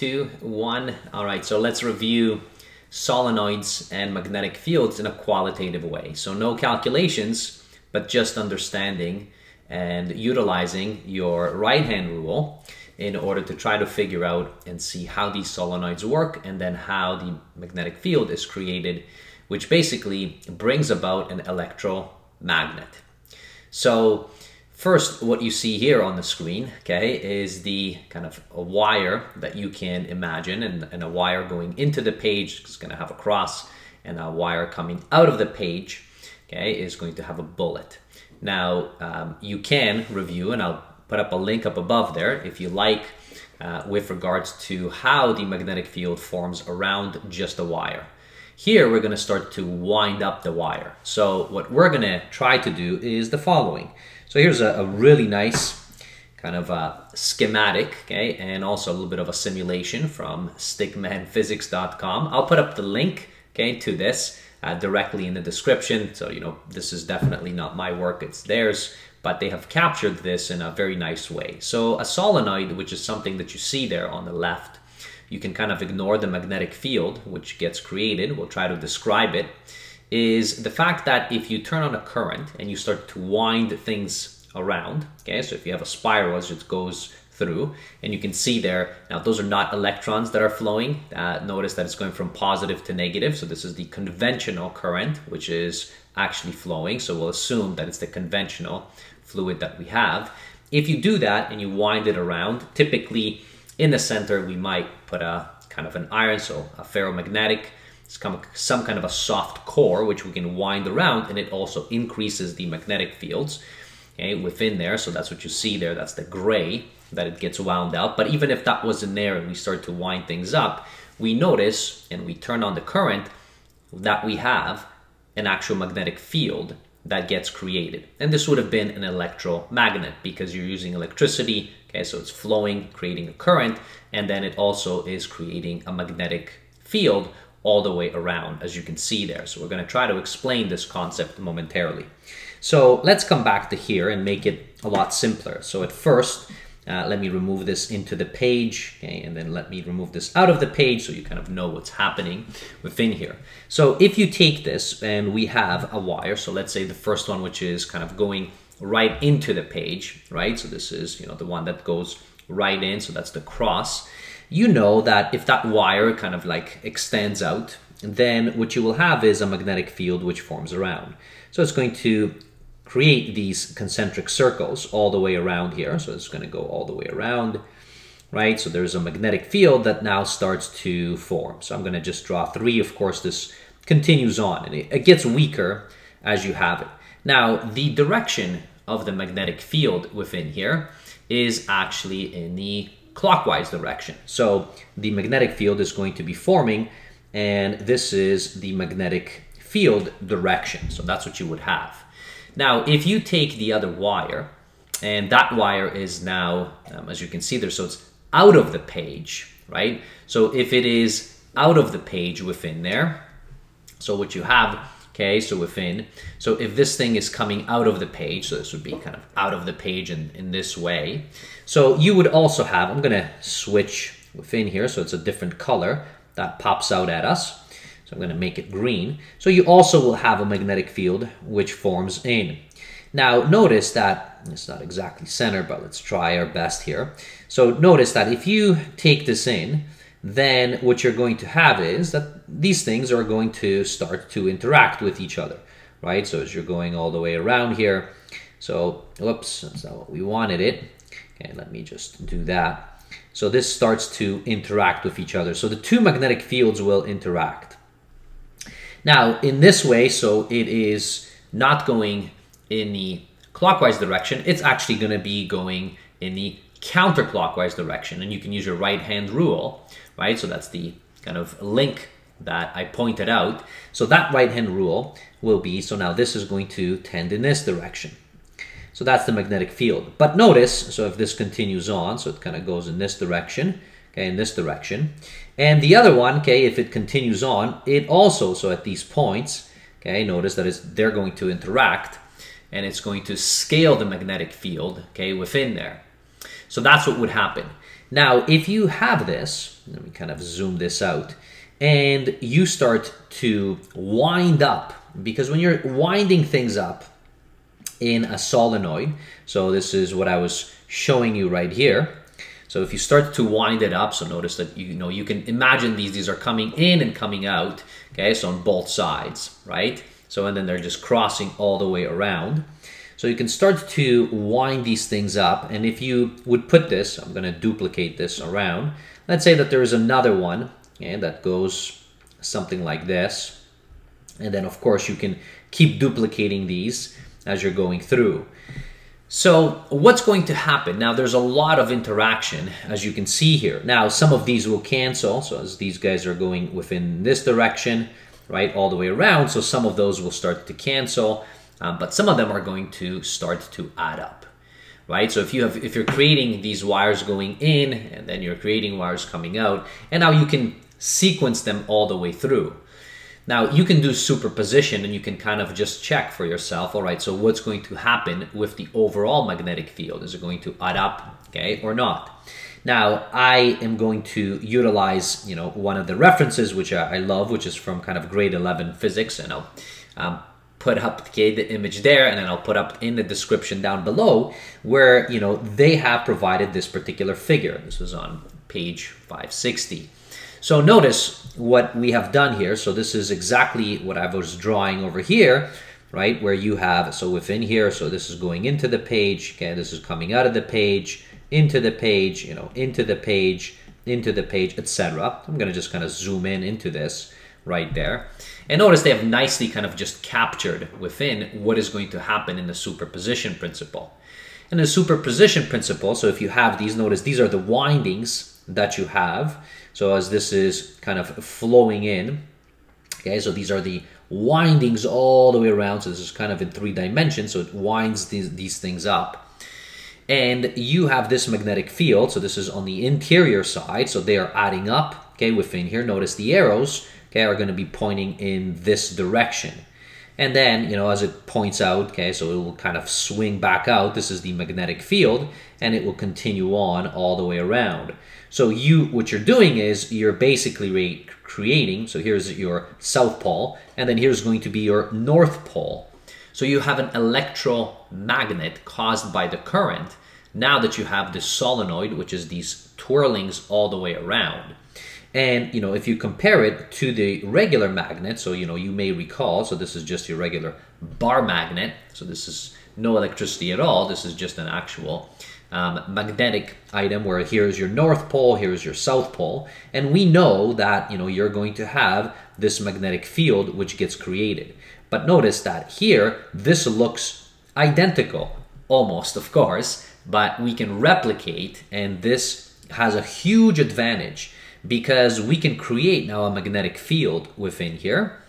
two, one. All right, so let's review solenoids and magnetic fields in a qualitative way. So no calculations, but just understanding and utilizing your right hand rule in order to try to figure out and see how these solenoids work and then how the magnetic field is created, which basically brings about an electromagnet. So First, what you see here on the screen, okay, is the kind of a wire that you can imagine and, and a wire going into the page is going to have a cross and a wire coming out of the page, okay, is going to have a bullet. Now, um, you can review, and I'll put up a link up above there if you like, uh, with regards to how the magnetic field forms around just a wire. Here, we're going to start to wind up the wire. So what we're going to try to do is the following. So here's a, a really nice kind of a schematic, okay, and also a little bit of a simulation from stickmanphysics.com. I'll put up the link, okay, to this uh, directly in the description. So, you know, this is definitely not my work, it's theirs, but they have captured this in a very nice way. So a solenoid, which is something that you see there on the left, you can kind of ignore the magnetic field, which gets created. We'll try to describe it is the fact that if you turn on a current and you start to wind things around, okay, so if you have a spiral as it goes through, and you can see there, now those are not electrons that are flowing. Uh, notice that it's going from positive to negative, so this is the conventional current, which is actually flowing, so we'll assume that it's the conventional fluid that we have. If you do that and you wind it around, typically in the center we might put a kind of an iron, so a ferromagnetic some, some kind of a soft core which we can wind around and it also increases the magnetic fields okay, within there. So that's what you see there. That's the gray that it gets wound out. But even if that wasn't there and we start to wind things up, we notice and we turn on the current that we have an actual magnetic field that gets created. And this would have been an electromagnet because you're using electricity. Okay, so it's flowing, creating a current, and then it also is creating a magnetic field all the way around, as you can see there. So we're going to try to explain this concept momentarily. So let's come back to here and make it a lot simpler. So at first, uh, let me remove this into the page, okay, and then let me remove this out of the page so you kind of know what's happening within here. So if you take this and we have a wire, so let's say the first one which is kind of going right into the page, right? So this is, you know, the one that goes right in, so that's the cross you know that if that wire kind of like extends out, then what you will have is a magnetic field which forms around. So it's going to create these concentric circles all the way around here. So it's going to go all the way around, right? So there's a magnetic field that now starts to form. So I'm going to just draw three. Of course, this continues on and it gets weaker as you have it. Now, the direction of the magnetic field within here is actually in the clockwise direction. So the magnetic field is going to be forming and this is the magnetic field direction. So that's what you would have. Now, if you take the other wire and that wire is now, um, as you can see there, so it's out of the page, right? So if it is out of the page within there, so what you have, okay, so within, so if this thing is coming out of the page, so this would be kind of out of the page in, in this way, so you would also have, I'm gonna switch within here so it's a different color that pops out at us. So I'm gonna make it green. So you also will have a magnetic field which forms in. Now notice that, it's not exactly center, but let's try our best here. So notice that if you take this in, then what you're going to have is that these things are going to start to interact with each other, right? So as you're going all the way around here, so, whoops, that's not what we wanted it. Okay, let me just do that. So this starts to interact with each other. So the two magnetic fields will interact. Now, in this way, so it is not going in the clockwise direction, it's actually going to be going in the counterclockwise direction. And you can use your right hand rule, right? So that's the kind of link that I pointed out. So that right hand rule will be, so now this is going to tend in this direction. So that's the magnetic field. But notice, so if this continues on, so it kind of goes in this direction, okay, in this direction. And the other one, okay, if it continues on, it also, so at these points, okay, notice that it's, they're going to interact and it's going to scale the magnetic field, okay, within there. So that's what would happen. Now, if you have this, let me kind of zoom this out, and you start to wind up, because when you're winding things up in a solenoid, so this is what I was showing you right here. So if you start to wind it up, so notice that you know you can imagine these these are coming in and coming out, okay? So on both sides, right? So and then they're just crossing all the way around. So you can start to wind these things up. And if you would put this, I'm going to duplicate this around. Let's say that there is another one okay, that goes something like this. And then of course you can keep duplicating these as you're going through. So what's going to happen? Now there's a lot of interaction as you can see here. Now some of these will cancel. So as these guys are going within this direction, right, all the way around. So some of those will start to cancel um, but some of them are going to start to add up right? So if you have if you're creating these wires going in and then you're creating wires coming out and now you can sequence them all the way through. Now you can do superposition and you can kind of just check for yourself all right so what's going to happen with the overall magnetic field? Is it going to add up okay or not? Now I am going to utilize you know one of the references which I love which is from kind of grade 11 physics and I'll um, put up okay, the image there and then I'll put up in the description down below where you know they have provided this particular figure. This was on page 560. So notice what we have done here. So this is exactly what I was drawing over here, right? Where you have, so within here, so this is going into the page, okay, this is coming out of the page, into the page, you know, into the page, into the page, etc. I'm gonna just kind of zoom in into this right there. And notice they have nicely kind of just captured within what is going to happen in the superposition principle. And the superposition principle, so if you have these, notice these are the windings that you have. So as this is kind of flowing in, okay, so these are the windings all the way around. So this is kind of in three dimensions, so it winds these, these things up. And you have this magnetic field, so this is on the interior side, so they are adding up, okay, within here. Notice the arrows, okay, are going to be pointing in this direction. And then, you know, as it points out, okay, so it will kind of swing back out. This is the magnetic field, and it will continue on all the way around. So you, what you're doing is you're basically creating, so here's your south pole, and then here's going to be your north pole. So you have an electromagnet caused by the current now that you have this solenoid, which is these twirlings all the way around. And, you know, if you compare it to the regular magnet, so, you know, you may recall, so this is just your regular bar magnet. So this is no electricity at all. This is just an actual um, magnetic item where here's your north pole, here's your south pole. And we know that, you know, you're going to have this magnetic field which gets created. But notice that here, this looks identical, almost, of course, but we can replicate and this has a huge advantage because we can create now a magnetic field within here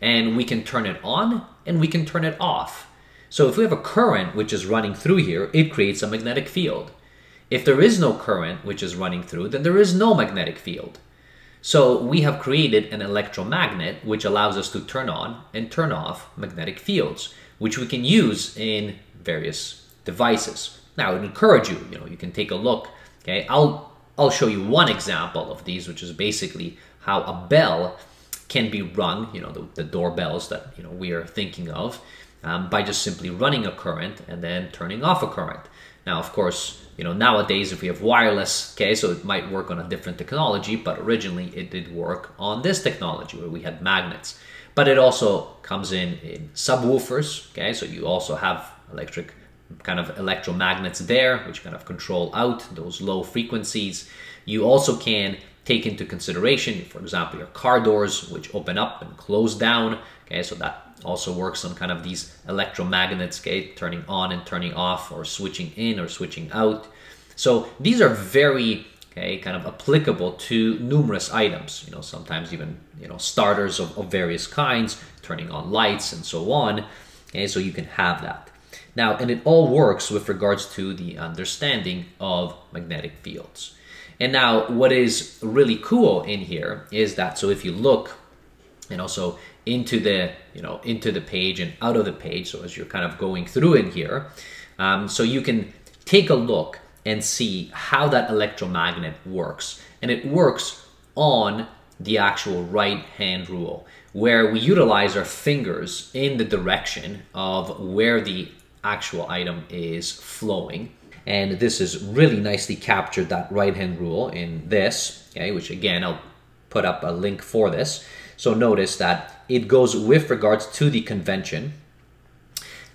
and we can turn it on and we can turn it off. So if we have a current which is running through here, it creates a magnetic field. If there is no current which is running through, then there is no magnetic field. So we have created an electromagnet which allows us to turn on and turn off magnetic fields, which we can use in various devices. Now, I would encourage you, you know, you can take a look. Okay, I'll I'll show you one example of these, which is basically how a bell can be rung, you know, the, the doorbells that, you know, we are thinking of, um, by just simply running a current and then turning off a current. Now, of course, you know, nowadays if we have wireless, okay, so it might work on a different technology, but originally it did work on this technology where we had magnets. But it also comes in in subwoofers, okay, so you also have electric kind of electromagnets there, which kind of control out those low frequencies. You also can take into consideration, for example, your car doors, which open up and close down. Okay, so that also works on kind of these electromagnets, okay, turning on and turning off, or switching in or switching out. So these are very okay, kind of applicable to numerous items. You know, sometimes even you know starters of, of various kinds, turning on lights and so on. Okay, so you can have that. Now, and it all works with regards to the understanding of magnetic fields. And now what is really cool in here is that, so if you look and also into the, you know, into the page and out of the page, so as you're kind of going through in here, um, so you can take a look and see how that electromagnet works. And it works on the actual right hand rule, where we utilize our fingers in the direction of where the actual item is flowing. And this is really nicely captured, that right hand rule in this, okay, which again, I'll put up a link for this. So notice that it goes with regards to the convention,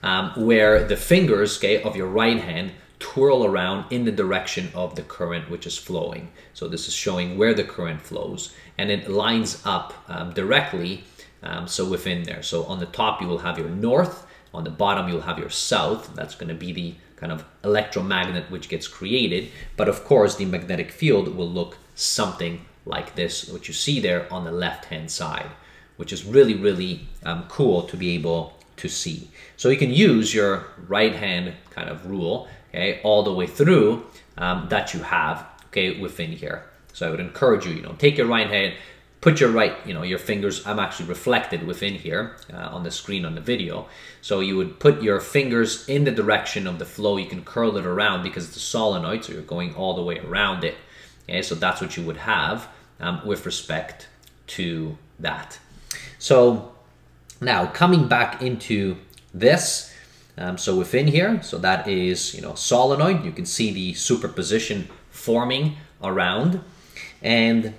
um, where the fingers okay, of your right hand twirl around in the direction of the current which is flowing. So this is showing where the current flows and it lines up um, directly um, so within there. So on the top you will have your north, on the bottom you'll have your south. That's going to be the kind of electromagnet which gets created. But of course the magnetic field will look something like this, which you see there on the left hand side, which is really, really um, cool to be able to see. So you can use your right hand kind of rule, okay, all the way through um, that you have, okay, within here. So I would encourage you, you know, take your right hand, put your right, you know, your fingers, I'm actually reflected within here uh, on the screen on the video. So you would put your fingers in the direction of the flow. You can curl it around because it's a solenoid, so you're going all the way around it. Okay, so that's what you would have um, with respect to that. So now coming back into this, um, so within here, so that is, you know, solenoid, you can see the superposition forming around. And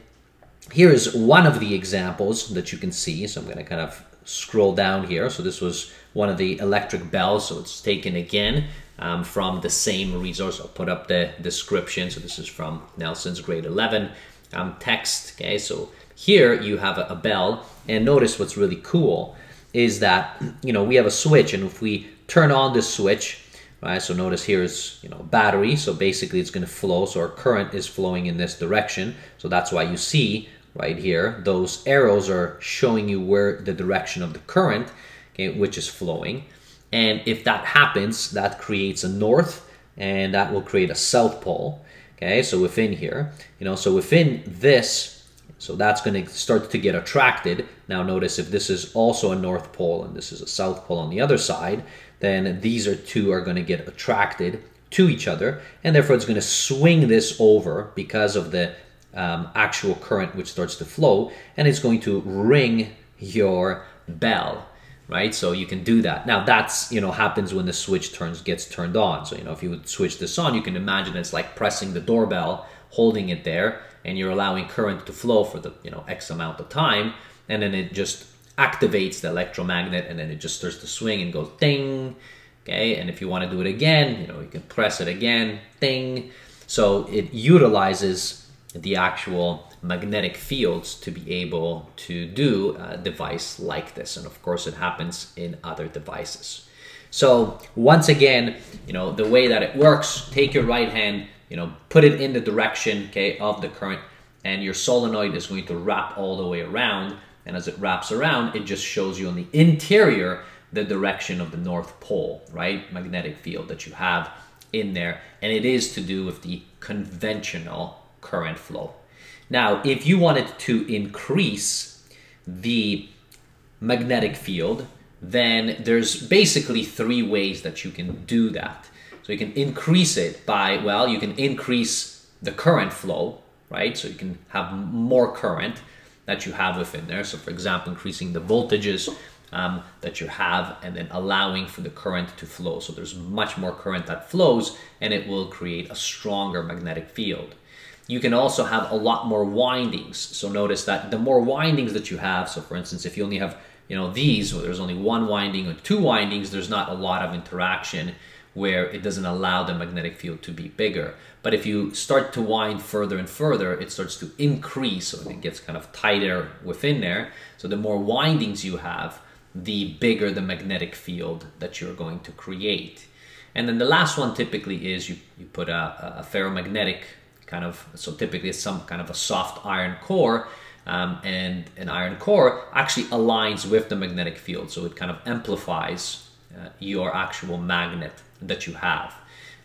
here is one of the examples that you can see. So I'm going to kind of scroll down here. So this was one of the electric bells. So it's taken again um, from the same resource. I'll put up the description. So this is from Nelson's grade 11 um, text. Okay, so here you have a, bell, and notice what's really cool is that you know we have a switch, and if we turn on this switch, right? So notice here is you know battery, so basically it's going to flow. So our current is flowing in this direction. So that's why you see right here those arrows are showing you where the direction of the current, okay, which is flowing. And if that happens, that creates a north, and that will create a south pole. Okay, so within here, you know, so within this, so that's going to start to get attracted. Now notice if this is also a north pole and this is a south pole on the other side, then these are two are going to get attracted to each other, and therefore it's going to swing this over because of the um, actual current which starts to flow, and it's going to ring your bell right? So you can do that. Now that's, you know, happens when the switch turns gets turned on. So, you know, if you would switch this on, you can imagine it's like pressing the doorbell, holding it there, and you're allowing current to flow for the, you know, X amount of time, and then it just activates the electromagnet and then it just starts to swing and goes ding. Okay, and if you want to do it again, you know, you can press it again, ding. So it utilizes the actual magnetic fields to be able to do a device like this. And of course, it happens in other devices. So once again, you know, the way that it works, take your right hand, you know, put it in the direction, okay, of the current, and your solenoid is going to wrap all the way around. And as it wraps around, it just shows you on the interior the direction of the North Pole, right? Magnetic field that you have in there. And it is to do with the conventional current flow. Now, if you wanted to increase the magnetic field, then there's basically three ways that you can do that. So you can increase it by, well, you can increase the current flow, right? So you can have more current that you have within there. So for example, increasing the voltages um, that you have and then allowing for the current to flow. So there's much more current that flows and it will create a stronger magnetic field you can also have a lot more windings. So notice that the more windings that you have, so for instance, if you only have you know these, where there's only one winding or two windings, there's not a lot of interaction where it doesn't allow the magnetic field to be bigger. But if you start to wind further and further, it starts to increase, so it gets kind of tighter within there. So the more windings you have, the bigger the magnetic field that you're going to create. And then the last one typically is you, you put a, a ferromagnetic kind of, so typically it's some kind of a soft iron core um, and an iron core actually aligns with the magnetic field. So it kind of amplifies uh, your actual magnet that you have.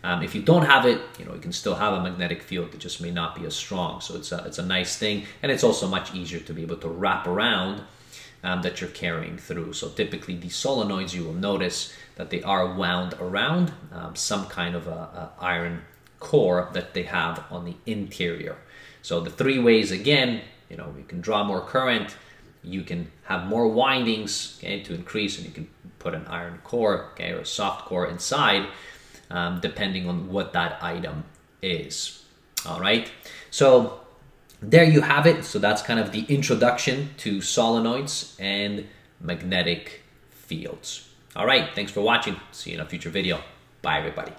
Um, if you don't have it, you know, you can still have a magnetic field. It just may not be as strong. So it's a, it's a nice thing. And it's also much easier to be able to wrap around um, that you're carrying through. So typically these solenoids, you will notice that they are wound around um, some kind of a, a iron core that they have on the interior. So the three ways again, you know, you can draw more current, you can have more windings okay, to increase, and you can put an iron core okay, or a soft core inside, um, depending on what that item is. All right, so there you have it. So that's kind of the introduction to solenoids and magnetic fields. All right, thanks for watching. See you in a future video. Bye, everybody.